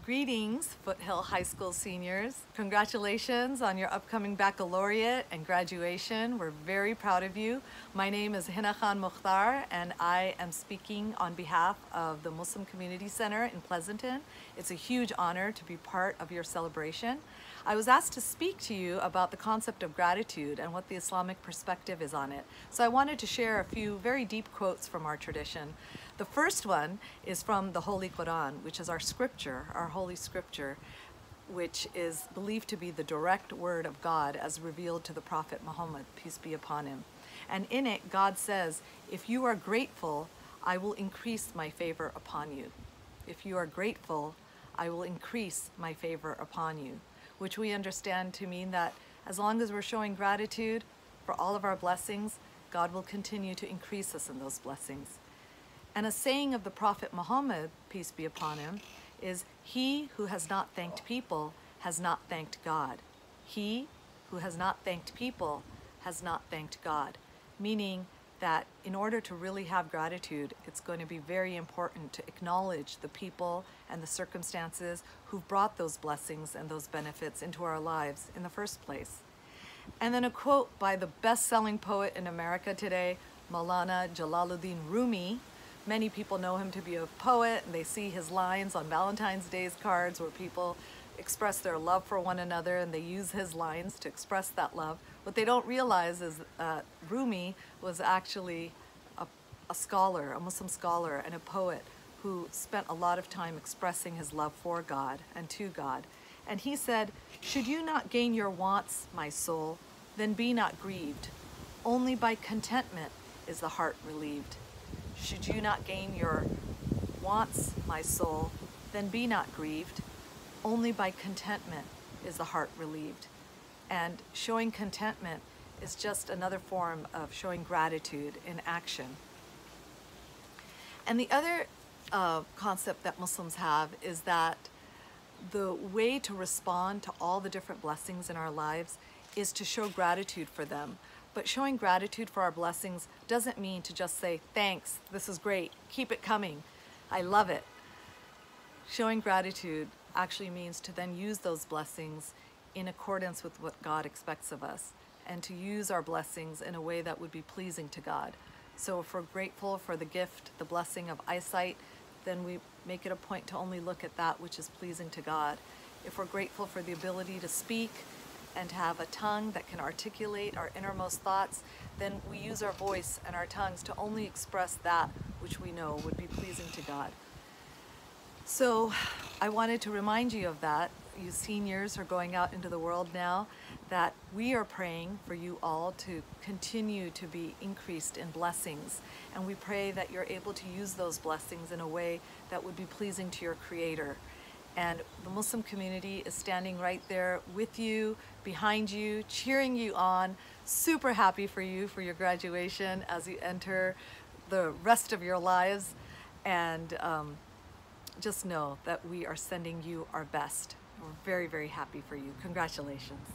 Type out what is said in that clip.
Greetings, Foothill High School seniors. Congratulations on your upcoming baccalaureate and graduation. We're very proud of you. My name is Hina Khan Mukhtar and I am speaking on behalf of the Muslim Community Center in Pleasanton. It's a huge honor to be part of your celebration. I was asked to speak to you about the concept of gratitude and what the Islamic perspective is on it. So I wanted to share a few very deep quotes from our tradition. The first one is from the Holy Quran, which is our scripture, our holy scripture, which is believed to be the direct word of God as revealed to the Prophet Muhammad, peace be upon him. And in it, God says, If you are grateful, I will increase my favor upon you. If you are grateful, I will increase my favor upon you, which we understand to mean that as long as we're showing gratitude for all of our blessings, God will continue to increase us in those blessings. And a saying of the Prophet Muhammad, peace be upon him, is He who has not thanked people has not thanked God. He who has not thanked people has not thanked God. Meaning that in order to really have gratitude, it's going to be very important to acknowledge the people and the circumstances who've brought those blessings and those benefits into our lives in the first place. And then a quote by the best selling poet in America today, Maulana Jalaluddin Rumi, Many people know him to be a poet and they see his lines on Valentine's Day's cards where people express their love for one another and they use his lines to express that love. What they don't realize is uh, Rumi was actually a, a scholar, a Muslim scholar and a poet who spent a lot of time expressing his love for God and to God. And he said, Should you not gain your wants, my soul, then be not grieved. Only by contentment is the heart relieved. Should you not gain your wants, my soul, then be not grieved. Only by contentment is the heart relieved. And showing contentment is just another form of showing gratitude in action. And the other uh, concept that Muslims have is that the way to respond to all the different blessings in our lives is to show gratitude for them. But showing gratitude for our blessings doesn't mean to just say, thanks, this is great, keep it coming, I love it. Showing gratitude actually means to then use those blessings in accordance with what God expects of us and to use our blessings in a way that would be pleasing to God. So if we're grateful for the gift, the blessing of eyesight, then we make it a point to only look at that which is pleasing to God. If we're grateful for the ability to speak, and to have a tongue that can articulate our innermost thoughts, then we use our voice and our tongues to only express that which we know would be pleasing to God. So I wanted to remind you of that. You seniors are going out into the world now, that we are praying for you all to continue to be increased in blessings. And we pray that you're able to use those blessings in a way that would be pleasing to your Creator and the Muslim community is standing right there with you, behind you, cheering you on. Super happy for you for your graduation as you enter the rest of your lives. And um, just know that we are sending you our best. We're very, very happy for you. Congratulations.